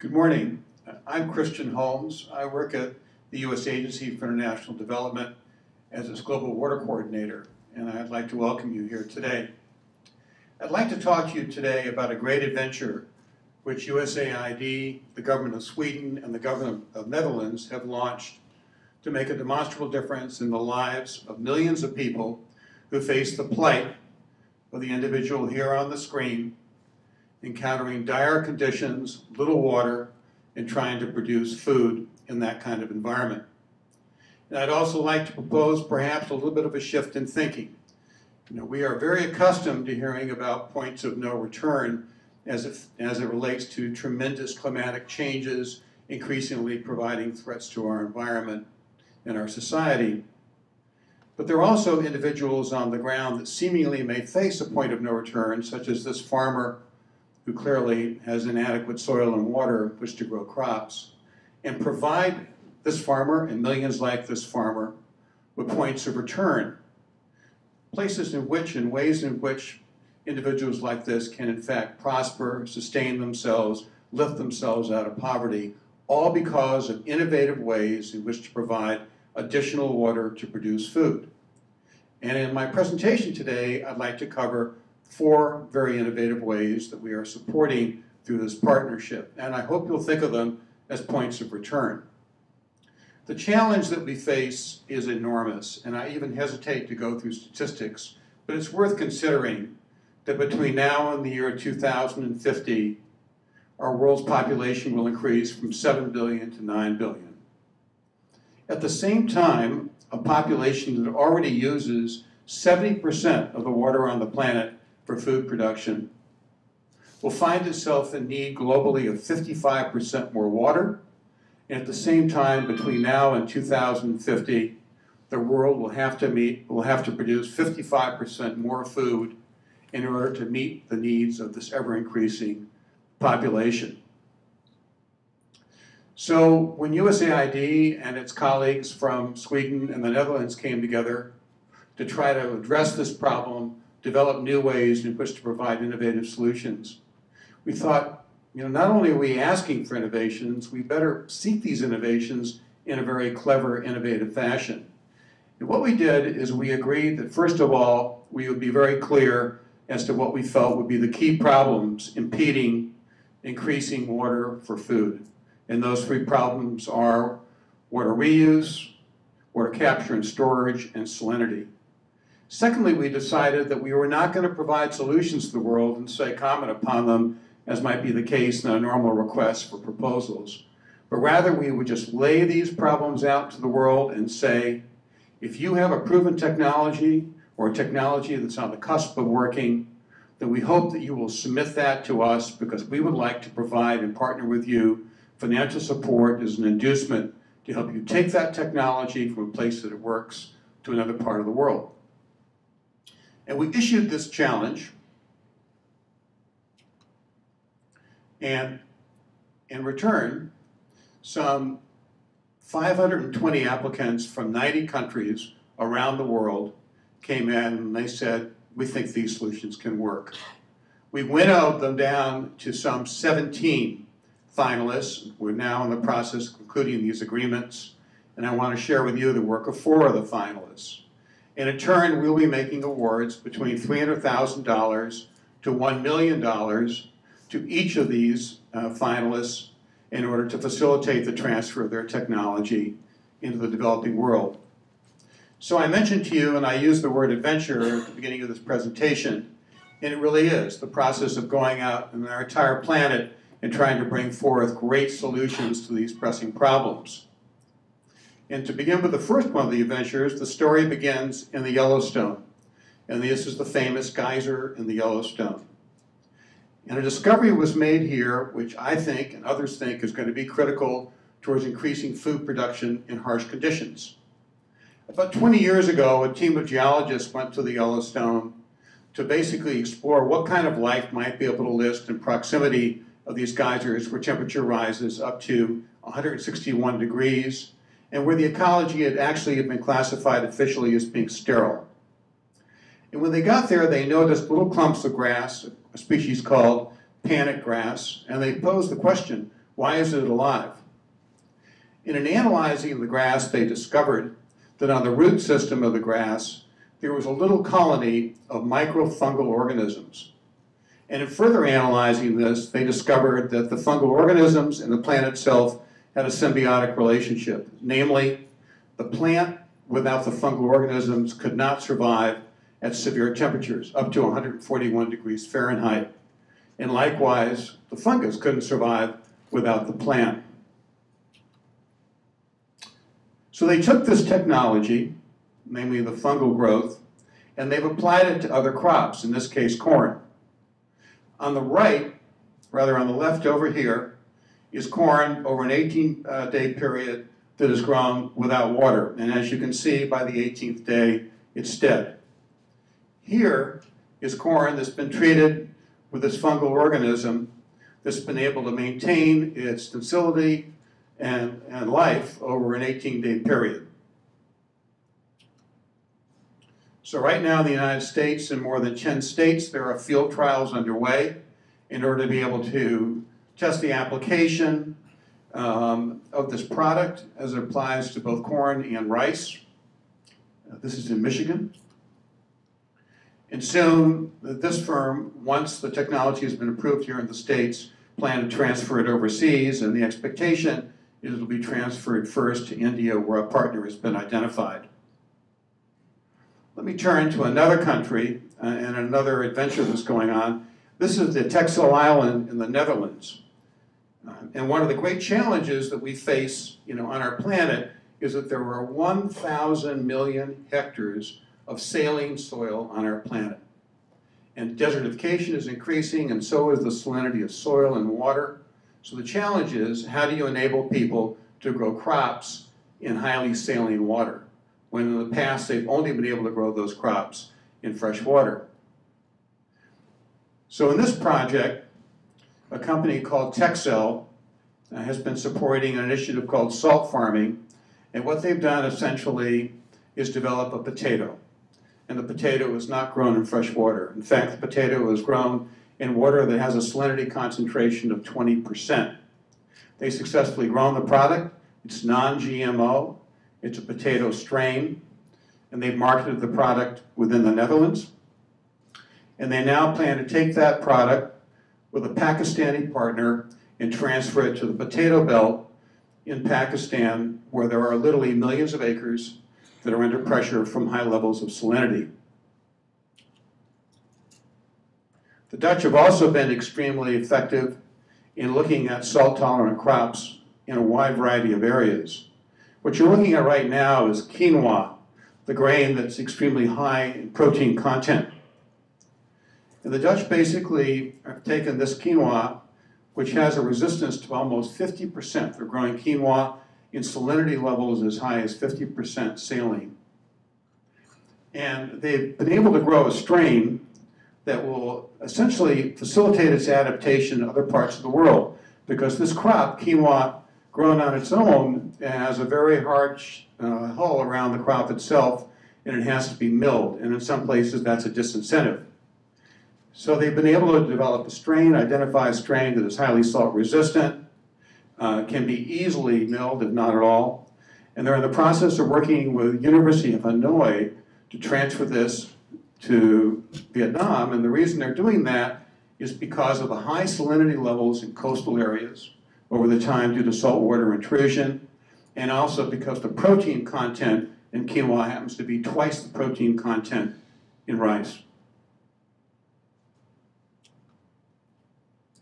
Good morning. I'm Christian Holmes. I work at the U.S. Agency for International Development as its Global Water Coordinator, and I'd like to welcome you here today. I'd like to talk to you today about a great adventure which USAID, the government of Sweden, and the government of the Netherlands have launched to make a demonstrable difference in the lives of millions of people who face the plight of the individual here on the screen, encountering dire conditions, little water, and trying to produce food in that kind of environment. And I'd also like to propose perhaps a little bit of a shift in thinking. You know, we are very accustomed to hearing about points of no return as it, as it relates to tremendous climatic changes, increasingly providing threats to our environment and our society. But there are also individuals on the ground that seemingly may face a point of no return, such as this farmer who clearly has inadequate soil and water which to grow crops, and provide this farmer and millions like this farmer with points of return, places in which, in ways in which individuals like this can in fact prosper, sustain themselves, lift themselves out of poverty, all because of innovative ways in which to provide additional water to produce food. And in my presentation today, I'd like to cover four very innovative ways that we are supporting through this partnership. And I hope you'll think of them as points of return. The challenge that we face is enormous, and I even hesitate to go through statistics, but it's worth considering that between now and the year 2050, our world's population will increase from 7 billion to 9 billion. At the same time, a population that already uses 70% of the water on the planet for food production will find itself in need globally of 55% more water. And at the same time, between now and 2050, the world will have to meet will have to produce 55% more food in order to meet the needs of this ever increasing population. So when USAID and its colleagues from Sweden and the Netherlands came together to try to address this problem, develop new ways in which to provide innovative solutions, we thought, you know, not only are we asking for innovations, we better seek these innovations in a very clever, innovative fashion. And what we did is we agreed that, first of all, we would be very clear as to what we felt would be the key problems impeding increasing water for food. And those three problems are water reuse, water capture and storage, and salinity. Secondly, we decided that we were not going to provide solutions to the world and say comment upon them as might be the case in a normal request for proposals. But rather, we would just lay these problems out to the world and say, if you have a proven technology or a technology that's on the cusp of working, then we hope that you will submit that to us because we would like to provide and partner with you financial support as an inducement to help you take that technology from a place that it works to another part of the world. And we issued this challenge, and in return, some 520 applicants from 90 countries around the world came in and they said, we think these solutions can work. We winnowed them down to some 17 finalists. We're now in the process of concluding these agreements, and I want to share with you the work of four of the finalists. In a turn, we'll be making awards between $300,000 to $1 million to each of these uh, finalists in order to facilitate the transfer of their technology into the developing world. So I mentioned to you, and I used the word adventure at the beginning of this presentation, and it really is the process of going out in our entire planet and trying to bring forth great solutions to these pressing problems. And to begin with the first one of the adventures, the story begins in the Yellowstone. And this is the famous geyser in the Yellowstone. And a discovery was made here, which I think and others think is going to be critical towards increasing food production in harsh conditions. About 20 years ago, a team of geologists went to the Yellowstone to basically explore what kind of life might be able to list in proximity of these geysers where temperature rises up to 161 degrees and where the ecology had actually been classified officially as being sterile. And when they got there, they noticed little clumps of grass, a species called panic grass, and they posed the question, Why is it alive? In analyzing the grass, they discovered that on the root system of the grass, there was a little colony of microfungal organisms. And in further analyzing this, they discovered that the fungal organisms and the plant itself had a symbiotic relationship. Namely, the plant without the fungal organisms could not survive at severe temperatures, up to 141 degrees Fahrenheit. And likewise, the fungus couldn't survive without the plant. So they took this technology, namely the fungal growth, and they've applied it to other crops, in this case corn. On the right, rather on the left over here, is corn over an 18 uh, day period that is grown without water. And as you can see, by the 18th day, it's dead. Here is corn that's been treated with this fungal organism that's been able to maintain its docility and, and life over an 18 day period. So right now in the United States, in more than 10 states, there are field trials underway in order to be able to test the application um, of this product as it applies to both corn and rice. Uh, this is in Michigan. And soon, this firm, once the technology has been approved here in the States, plan to transfer it overseas, and the expectation is it'll be transferred first to India, where a partner has been identified. Let me turn to another country uh, and another adventure that's going on. This is the Texel Island in the Netherlands. Uh, and one of the great challenges that we face you know, on our planet is that there are 1,000 million hectares of saline soil on our planet. And desertification is increasing, and so is the salinity of soil and water. So the challenge is, how do you enable people to grow crops in highly saline water, when in the past they've only been able to grow those crops in fresh water? So in this project, a company called Texel uh, has been supporting an initiative called salt farming, and what they've done essentially is develop a potato and the potato is not grown in fresh water. In fact, the potato is grown in water that has a salinity concentration of 20%. They successfully grown the product. It's non-GMO. It's a potato strain. And they've marketed the product within the Netherlands. And they now plan to take that product with a Pakistani partner and transfer it to the potato belt in Pakistan, where there are literally millions of acres that are under pressure from high levels of salinity. The Dutch have also been extremely effective in looking at salt-tolerant crops in a wide variety of areas. What you're looking at right now is quinoa, the grain that's extremely high in protein content. And the Dutch basically have taken this quinoa, which has a resistance to almost 50%. They're growing quinoa in salinity levels as high as 50% saline. And they've been able to grow a strain that will essentially facilitate its adaptation in other parts of the world because this crop, quinoa, grown on its own, has a very hard uh, hull around the crop itself and it has to be milled. And in some places, that's a disincentive. So they've been able to develop a strain, identify a strain that is highly salt resistant, uh, can be easily milled, if not at all. And they're in the process of working with the University of Hanoi to transfer this to Vietnam. And the reason they're doing that is because of the high salinity levels in coastal areas over the time due to saltwater intrusion, and also because the protein content in quinoa happens to be twice the protein content in rice.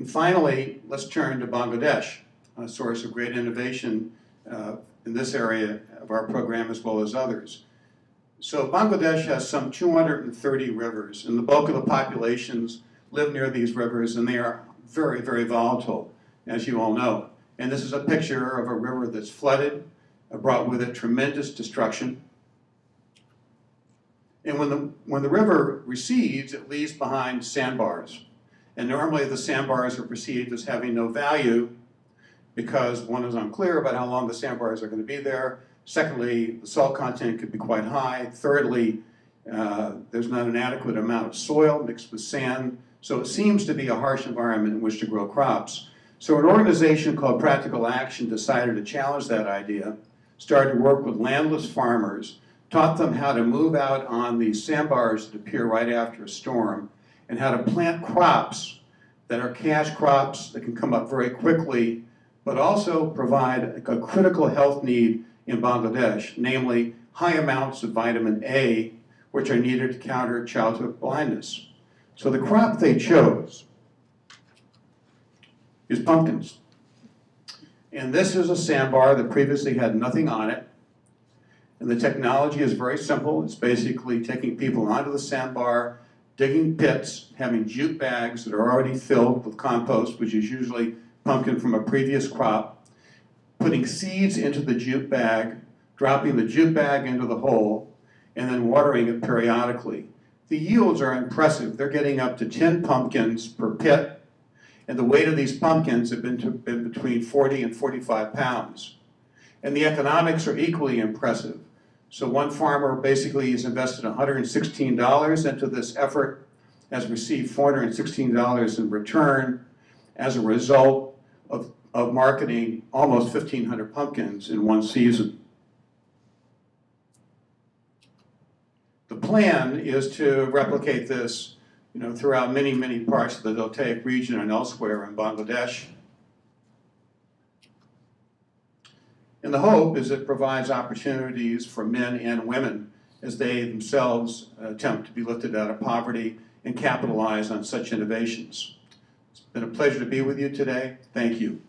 And finally, let's turn to Bangladesh a source of great innovation uh, in this area of our program as well as others. So Bangladesh has some 230 rivers, and the bulk of the populations live near these rivers, and they are very, very volatile, as you all know. And this is a picture of a river that's flooded, uh, brought with it tremendous destruction. And when the, when the river recedes, it leaves behind sandbars. And normally the sandbars are perceived as having no value because one is unclear about how long the sandbars are going to be there. Secondly, the salt content could be quite high. Thirdly, uh, there's not an adequate amount of soil mixed with sand. So it seems to be a harsh environment in which to grow crops. So an organization called Practical Action decided to challenge that idea, started to work with landless farmers, taught them how to move out on these sandbars that appear right after a storm, and how to plant crops that are cash crops that can come up very quickly, but also provide a critical health need in Bangladesh, namely high amounts of vitamin A, which are needed to counter childhood blindness. So the crop they chose is pumpkins. And this is a sandbar that previously had nothing on it. And the technology is very simple. It's basically taking people onto the sandbar, digging pits, having jute bags that are already filled with compost, which is usually pumpkin from a previous crop, putting seeds into the jute bag, dropping the jute bag into the hole, and then watering it periodically. The yields are impressive. They're getting up to 10 pumpkins per pit and the weight of these pumpkins have been, to, been between 40 and 45 pounds. And the economics are equally impressive. So one farmer basically has invested $116 into this effort, has received $416 in return as a result of, of marketing almost 1,500 pumpkins in one season. The plan is to replicate this you know, throughout many, many parts of the Deltaic region and elsewhere in Bangladesh. And the hope is it provides opportunities for men and women as they themselves attempt to be lifted out of poverty and capitalize on such innovations. It's been a pleasure to be with you today. Thank you.